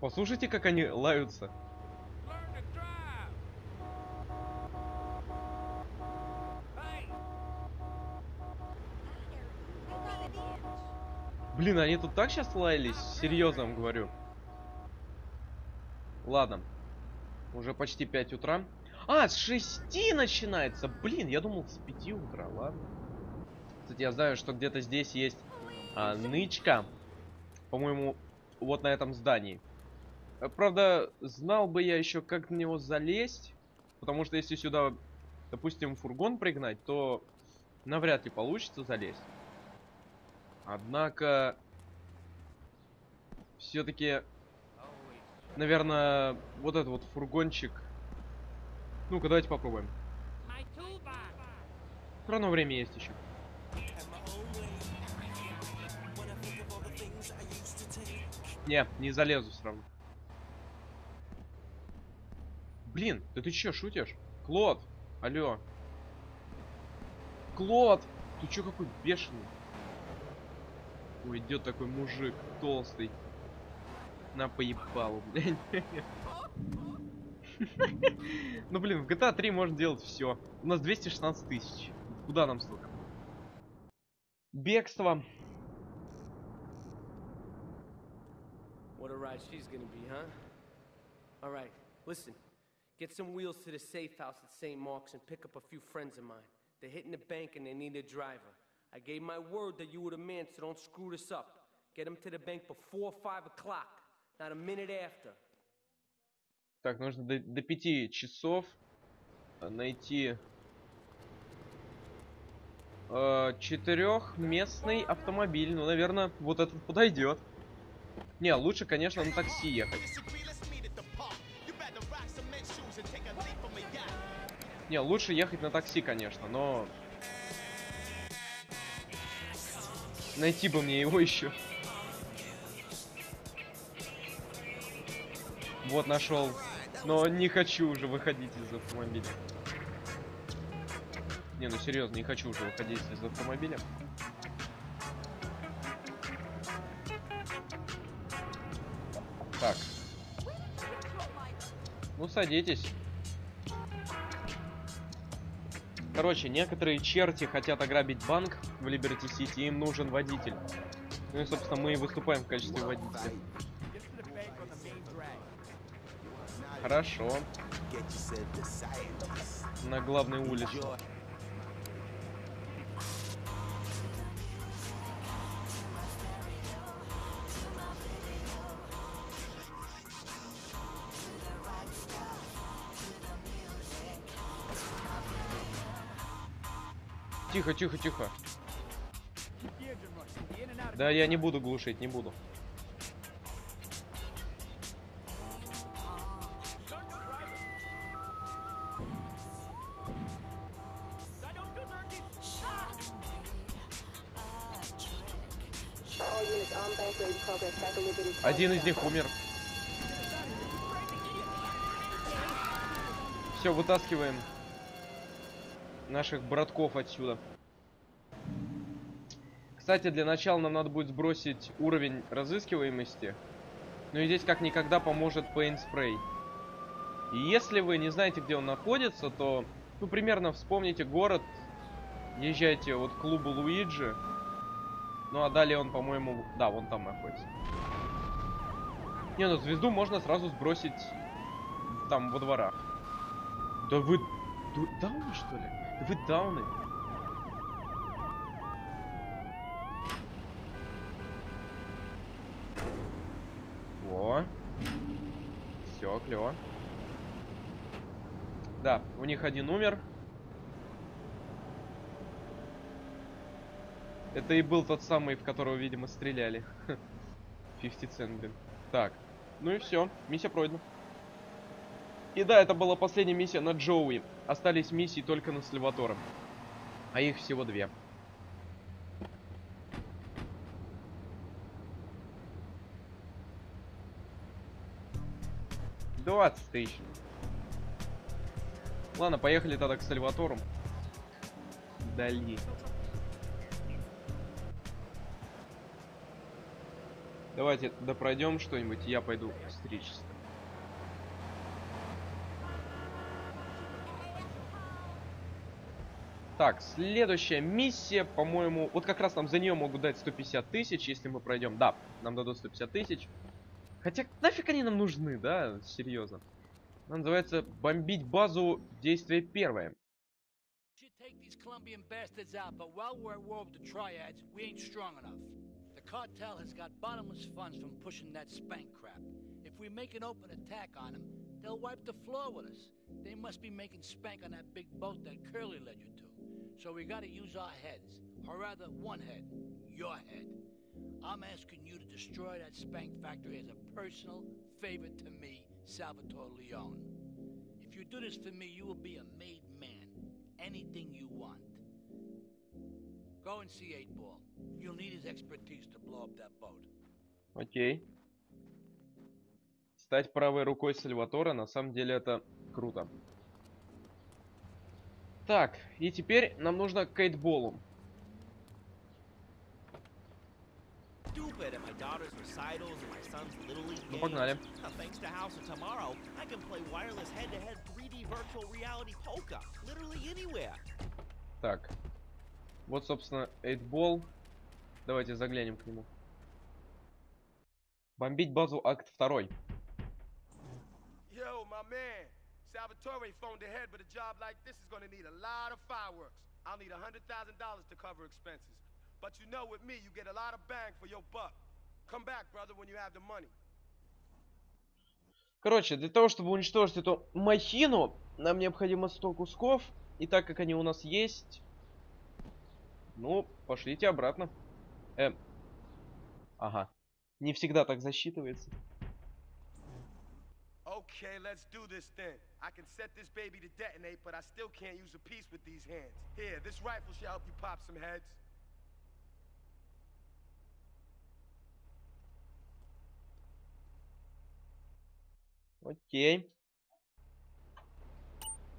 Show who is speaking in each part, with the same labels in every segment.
Speaker 1: Послушайте, как они лаются. Блин, они тут так сейчас лаялись, серьезно вам говорю. Ладно. Уже почти 5 утра. А, с 6 начинается. Блин, я думал с 5 утра, ладно. Кстати, я знаю, что где-то здесь есть а, нычка. По-моему, вот на этом здании. Э, правда, знал бы я еще, как на него залезть. Потому что если сюда, допустим, фургон пригнать, то навряд ли получится залезть. Однако, все-таки, наверное, вот этот вот фургончик. Ну-ка, давайте попробуем. Все равно время есть еще. Не, не залезу все равно. Блин, да ты че, шутишь? Клод! Алло. Клод! Ты че какой бешеный? Ой, идет такой мужик толстый. На поебалу, блядь. Ну блин, в GTA 3 можно делать все. У нас 216 тысяч. Куда нам столько? Бегство.
Speaker 2: What a ride she's gonna be, huh? All right, listen. Get some wheels to the safe house at St. Mark's and pick up a few friends of mine. They're hitting the bank and they need a driver. I gave my word that you were the man, so don't screw this up. Get them to the bank before 5 o'clock, not a minute after.
Speaker 1: Так, нужно до, до 5 часов найти э, четырехместный автомобиль. Ну, наверное, вот этот подойдет. Не, лучше, конечно, на такси ехать. Не, лучше ехать на такси, конечно, но... Найти бы мне его еще. Вот, нашел. Но не хочу уже выходить из автомобиля. Не, ну серьезно, не хочу уже выходить из автомобиля. Так. Ну, садитесь. Короче, некоторые черти хотят ограбить банк в Либерти Сити, им нужен водитель. Ну и, собственно, мы и выступаем в качестве водителя. Хорошо. На главной улице. Тихо, тихо, тихо. Да, я не буду глушить, не буду. Один из них умер. Все, вытаскиваем наших братков отсюда. Кстати, для начала нам надо будет сбросить уровень разыскиваемости. Ну и здесь как никогда поможет Spray. И если вы не знаете, где он находится, то, ну, примерно вспомните город, езжайте от клуба Луиджи. Ну, а далее он, по-моему, да, вон там находится. Не, ну звезду можно сразу сбросить там во дворах. Да вы... Дауны, что ли? Вы дауны. Во. Все, клево. Да, у них один умер. Это и был тот самый, в которого, видимо, стреляли. 50 цент, блин. Так, ну и все, миссия пройдена. И да, это была последняя миссия на Джоуи. Остались миссии только на Сальваторе. А их всего две. Двадцать тысяч. Ладно, поехали тогда к Сальватору. Дали. Давайте допройдем что-нибудь, я пойду стричься. Так, следующая миссия, по-моему, вот как раз нам за нее могут дать 150 тысяч, если мы пройдем. Да, нам дадут 150 тысяч. Хотя нафиг они нам нужны, да, серьезно. Она называется «Бомбить базу. Действие первое».
Speaker 3: cartel has got bottomless funds from pushing that spank crap. If we make an open attack on them, they'll wipe the floor with us. They must be making spank on that big boat that Curly led you to. So we gotta use our heads, or rather one head, your head. I'm asking you to destroy that spank factory as a personal favor to me, Salvatore Leone. If you do this for me, you will be a made man. Anything you want. Go and see 8 Ball. You'll need his expertise to blow up that boat.
Speaker 1: Окей. Стать правой рукой Сальватора, на самом деле это круто. Так, и теперь нам нужно к Кейтболу.
Speaker 4: stupid at my daughter's recitals and my son's little league
Speaker 1: Ну, погнали.
Speaker 4: Now, thanks to House of Tomorrow, I can play wireless head-to-head 3D virtual reality poker literally anywhere.
Speaker 1: Так. Вот, собственно, 8-бол. Давайте заглянем к нему. Бомбить базу акт 2.
Speaker 5: Yo, my man. Salvatore phoned ahead, but a job like this is gonna need a lot of fireworks. I'll need a hundred thousand dollars to cover expenses. But you know, with me, you get a lot of bang for your buck. Come back, brother, when you have the money.
Speaker 1: Короче, для того, чтобы уничтожить эту махину, нам необходимо 100 кусков. И так как они у нас есть... Ну, пошлите обратно. Эм. Ага. Не всегда так засчитывается.
Speaker 5: Okay, let's do this then. I can set this baby to detonate, but I still can't use a piece with these hands. Here, this rifle should help you pop some heads.
Speaker 1: Окей.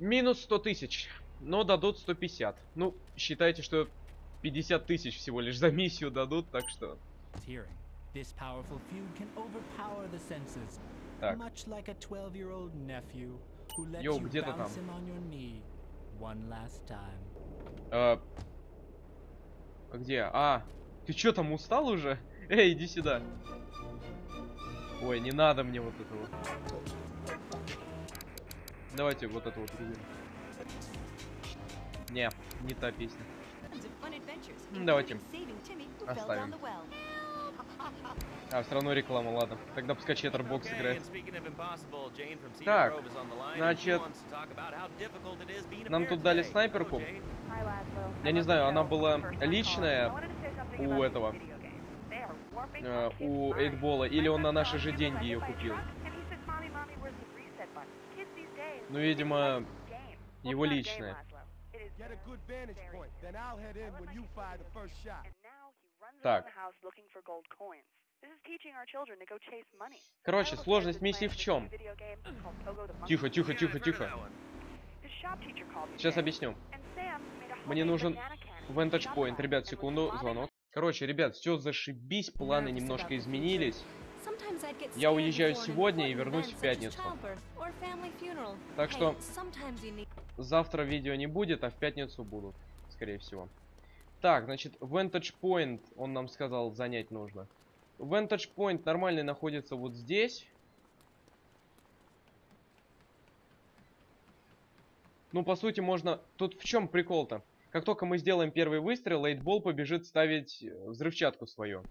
Speaker 1: Минус 100 тысяч. Но дадут 150. Ну, считайте, что 50 тысяч всего лишь за миссию дадут, так что... Так.
Speaker 6: much like a 12-year-old nephew who lets
Speaker 1: Йоу,
Speaker 6: you
Speaker 1: где ты
Speaker 6: bounce
Speaker 1: там?
Speaker 6: him on your knee one last time.
Speaker 1: А, где? А, ты чё там устал уже? Эй, иди сюда. Ой, не надо мне вот этого. Давайте вот это вот другую. Не, не та песня. Давайте.
Speaker 7: Оставим.
Speaker 1: А, все равно реклама, ладно. Тогда пускай Chatterbox
Speaker 4: Okay,
Speaker 1: играет. Так, значит, нам тут дали снайперку. Я не знаю, она была личная у этого, э, у Эйдбола, или он на наши же деньги ее купил. Ну, видимо, его личная. Так. Короче, сложность миссии в чем? Тихо, тихо, тихо, тихо. Сейчас объясню. Мне нужен Vantage Point. Ребят, секунду, звонок. Короче, ребят, все зашибись, планы немножко изменились.
Speaker 7: Я уезжаю сегодня и вернусь в пятницу.
Speaker 1: Так что завтра видео не будет, а в пятницу будут, скорее всего. Так, значит, Vantage Point, он нам сказал, занять нужно. Vantage Point нормальный находится вот здесь. Ну, по сути, можно... Тут в чем прикол-то? Как только мы сделаем первый выстрел, лейтбол побежит ставить э, взрывчатку свою.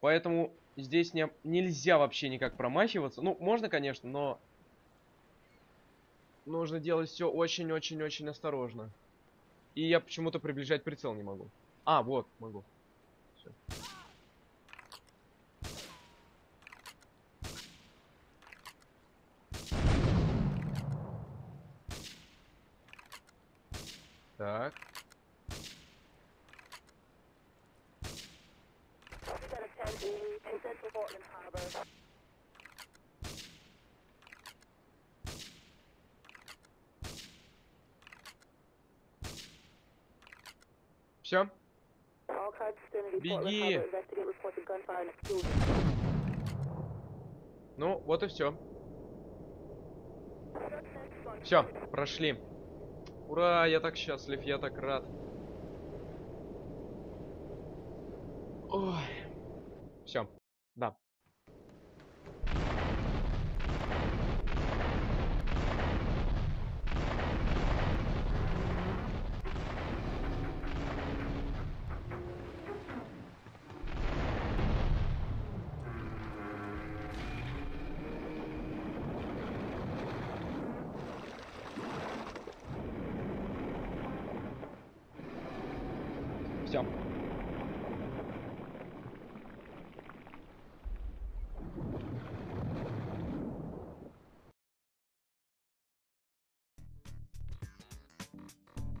Speaker 1: Поэтому здесь не... нельзя вообще никак промахиваться. Ну, можно, конечно, но... Нужно делать все очень-очень-очень осторожно. И я почему-то приближать прицел не могу. А, вот, могу. Всё. Так. Все? Беги! Ну, вот и все. Все, прошли. Ура, я так счастлив, я так рад.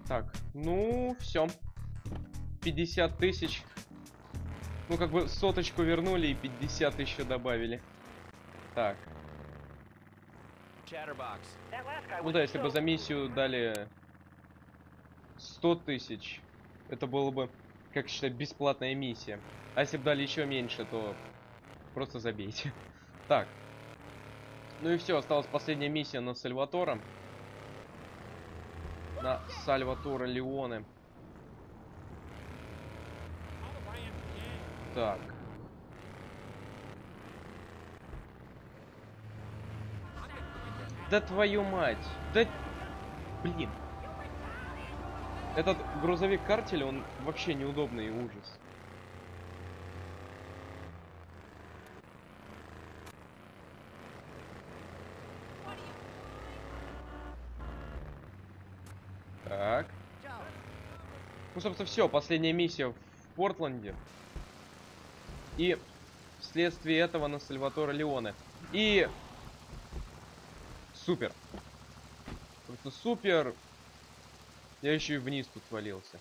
Speaker 1: Так, ну, все. 50 тысяч. Ну, как бы соточку вернули и 50 еще добавили. Так. Ну да, если бы за миссию дали 100 тысяч, это было бы, как считать, бесплатная миссия. А если бы дали еще меньше, то просто забейте. Так. Ну и все, осталась последняя миссия на Сальватора. На Сальватора Леоне. Так. Да твою мать! Да... Блин. Этот грузовик картеля, он вообще неудобный ужас. Так. Ну, собственно, все. Последняя миссия в Портленде. И вследствие этого на Сальватора Леоне. И... Супер. Просто супер. Я еще и вниз тут свалился.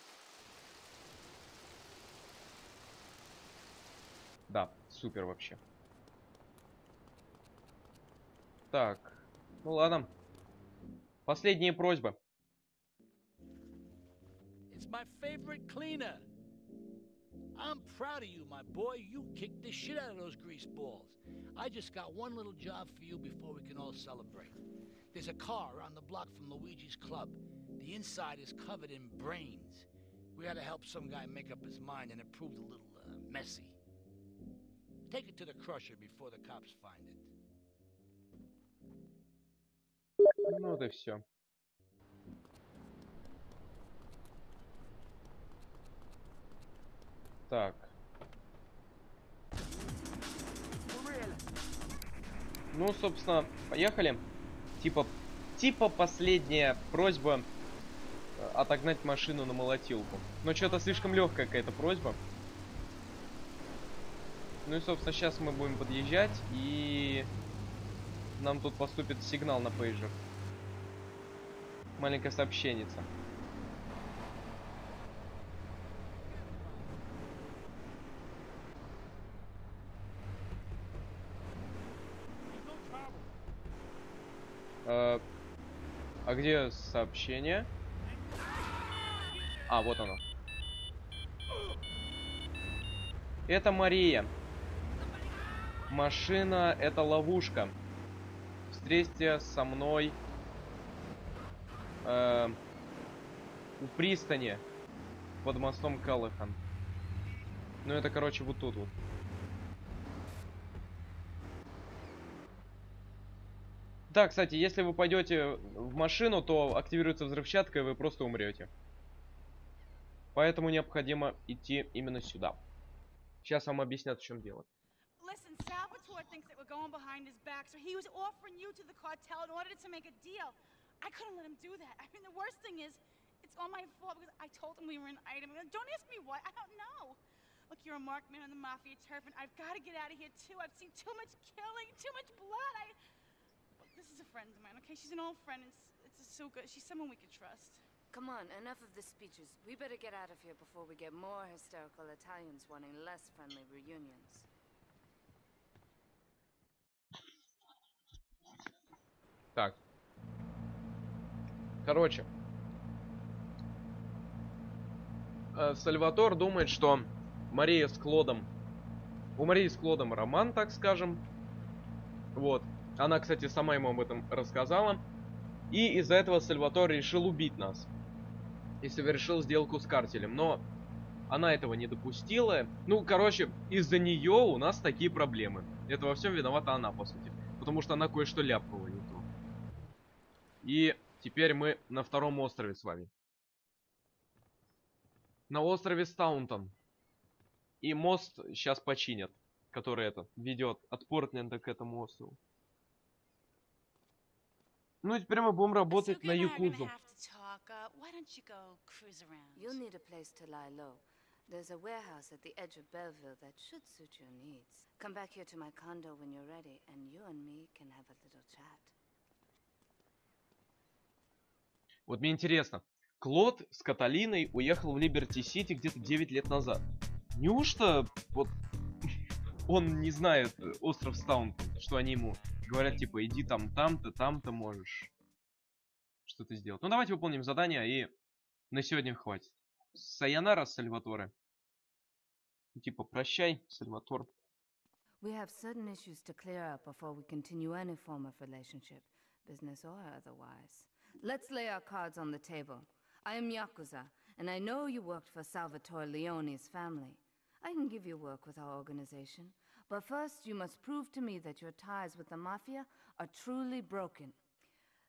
Speaker 1: Да, супер вообще. Так. Ну ладно. Последняя просьба.
Speaker 3: It's my favorite cleaner. I'm proud of you, my boy. You kicked the shit out of those grease balls. I just got one little job for you before we can all celebrate. There's a car around the block from Luigi's club. The inside is covered in brains. We had to help some guy make up his mind, and it proved a little uh, messy. Take it to the crusher before the cops find it.
Speaker 1: Ну вот и все. Так. Ну, собственно, поехали. Типа, типа последняя просьба э, отогнать машину на молотилку. Но что-то слишком легкая какая-то просьба. Ну и, собственно, сейчас мы будем подъезжать, и нам тут поступит сигнал на пейджер. Маленькая сообщенница. Э, Где сообщение? А, вот оно. Это Мария. Машина — это ловушка. Встретьте со мной э, у пристани под мостом Калахан. Ну, это, короче, вот тут вот. Да, кстати, если вы пойдете в машину, то активируется взрывчатка, и вы просто умрете. Поэтому необходимо идти именно сюда. Сейчас вам объяснят, в чем дело.
Speaker 8: Listen, Salvatore thinks that we're going behind his back, so he was offering you to the cartel in order to make a deal. I couldn't let him do that. I mean, the worst thing is, it's all my fault because I told him we were an item. Don't ask me why. I don't know. Look, you're a marked man on the mafia turf, and I've got to get out of here too. I've seen too much killing, too much blood. I. This is a friend of mine, okay? She's an old friend. It's it's so good. She's someone we could trust.
Speaker 9: Come on, enough of the speeches. We better get out of here before we get more hysterical Italians wanting less friendly reunions.
Speaker 1: Так. Короче. э, Сальватор думает, что Мария с Клодом... У Марии с Клодом роман, так скажем. Вот. Она, кстати, сама ему об этом рассказала. И из-за этого Сальватор решил убить нас. И совершил сделку с картелем. Но она этого не допустила. Ну, короче, из-за нее у нас такие проблемы. Это во всем виновата она, по сути. Потому что она кое-что ляпнула не то. И теперь мы на втором острове с вами. На острове Стаунтон. И мост сейчас починят, который это ведет от Портленда к этому острову. Ну, теперь мы будем работать на Якудзу.
Speaker 9: You'll need a place to lie low. There's a warehouse at the edge of Belleville that should suit your needs. Come back here to my condo when you're ready, and you and me can have a little chat.
Speaker 1: Вот мне интересно, Клод с Каталиной уехал в Либерти-Сити где-то 9 лет назад. Неужто вот он не знает остров Стаунтон, что они ему говорят, типа, иди там, там-то, там-то можешь что-то сделать. Ну, давайте выполним задание, и на сегодня хватит. Сайонара, Сальваторе. Типа, прощай, Сальватор.
Speaker 9: We have certain issues to clear up before we continue any form of relationship, business or otherwise. Let's lay our cards on the table. I am Yakuza, and I know you worked for Salvatore Leone's family. I can give you work with our organization, but first you must prove to me that your ties with the Mafia are truly broken.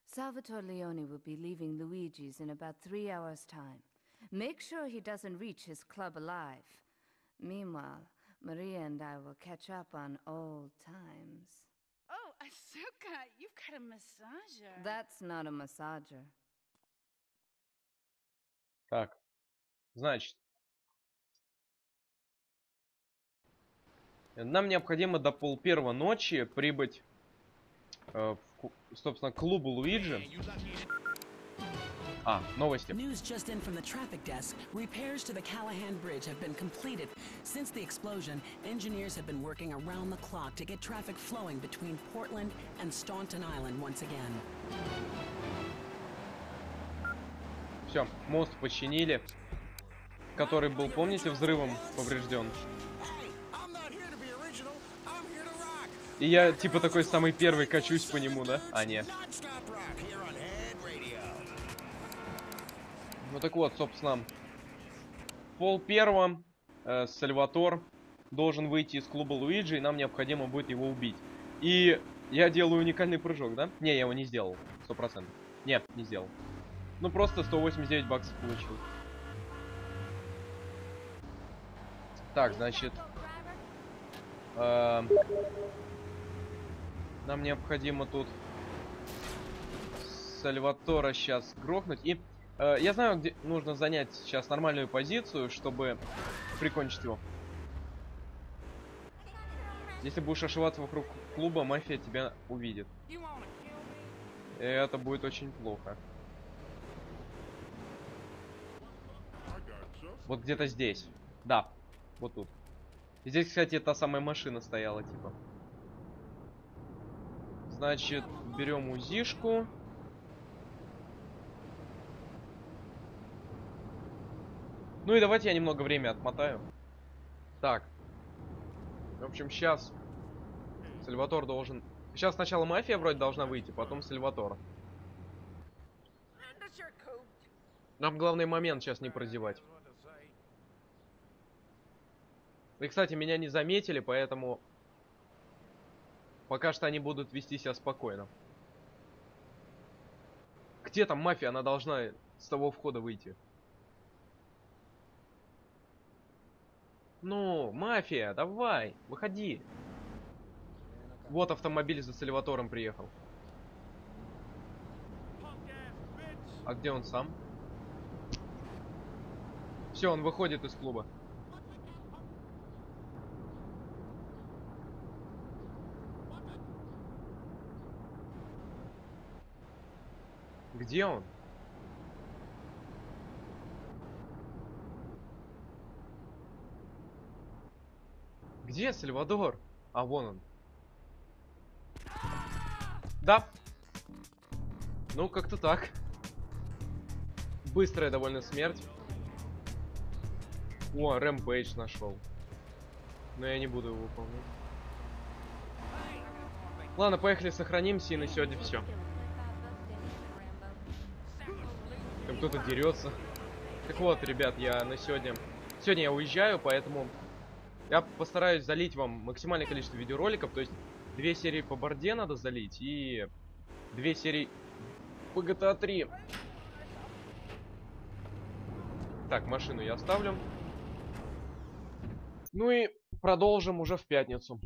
Speaker 9: Salvatore Leone will be leaving Luigi's in about three hours' time. Make sure he doesn't reach his club alive. Meanwhile, Maria and I will catch up on old times.
Speaker 8: Oh, Asuka, you've got a massager.
Speaker 9: That's not a massager.
Speaker 1: Так, значит, нам необходимо до пол первого ночи прибыть, э, в, собственно, к клубу Луиджи. А, новости.
Speaker 10: News just in from the traffic desk. Repairs to the Callahan Bridge have been completed. Since the explosion, engineers have been working around the clock to get traffic flowing between Portland and Staunton Island once again.
Speaker 1: Все, мост починили, который был, помните, взрывом поврежден. И я типа такой самый первый качусь по нему, да? А, нет. Ну так вот, собственно, пол первого э, Сальватор должен выйти из клуба Луиджи, и нам необходимо будет его убить. И я делаю уникальный прыжок, да? Не, я его не сделал, сто процентов. Нет, не сделал. Ну просто 189 баксов получил. Так, значит... Э, нам необходимо тут Сальватора сейчас грохнуть. И Э, я знаю, где нужно занять сейчас нормальную позицию, чтобы прикончить его. Если будешь ошиваться вокруг клуба, мафия тебя увидит. И это будет очень плохо. Вот где-то здесь. Да, вот тут. И здесь, кстати, та самая машина стояла, типа. Значит, берем УЗИшку. Ну и давайте я немного время отмотаю. Так. В общем, сейчас Сальватор должен... Сейчас сначала мафия вроде должна выйти, потом Сальватор. Нам главный момент сейчас не прозевать. И, кстати, меня не заметили, поэтому... Пока что они будут вести себя спокойно. Где там мафия? Она должна с того входа выйти. Ну, мафия, давай, выходи. Вот автомобиль за Сальватором приехал. А где он сам? Все, он выходит из клуба. Где он? Где Сальвадор? А, вон он. Да. Ну, как-то так. Быстрая довольно смерть. О, Рэмпейдж нашел. Но я не буду его выполнять. Ладно, поехали, сохранимся, и на сегодня все. Кто-то дерется. Так вот, ребят, я на сегодня... Сегодня я уезжаю, поэтому я постараюсь залить вам максимальное количество видеороликов. То есть две серии по борде надо залить и две серии по GTA 3. Так, машину я оставлю. Ну и продолжим уже в пятницу.